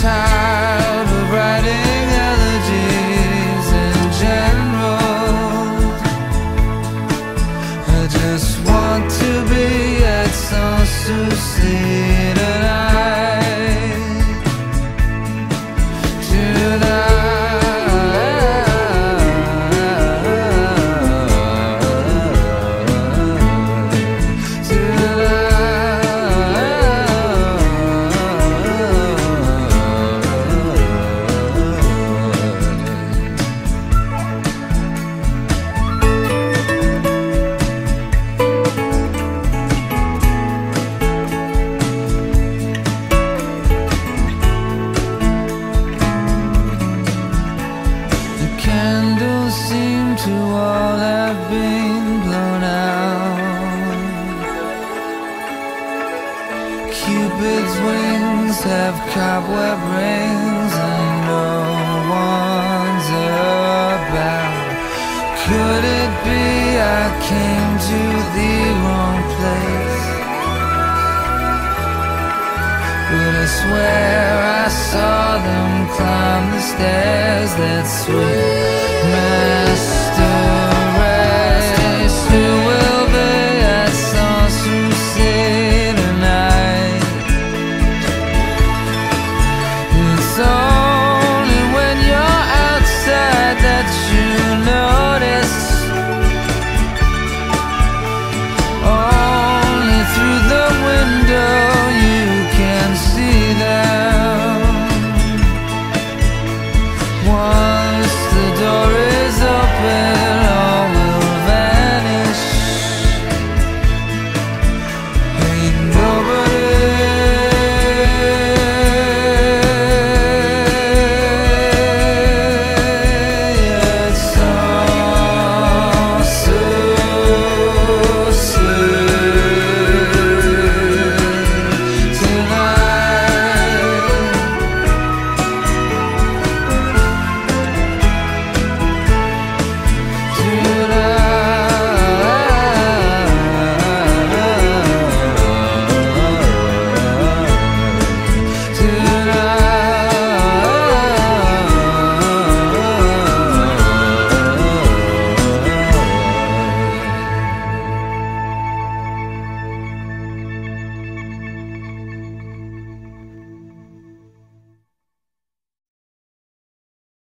tired of writing elegies in general. I just want to be at seem to all have been blown out. Cupid's wings have cobweb rings and no one's about. Could it be I came to the wrong place? But I swear I saw them climb the stairs that sweet.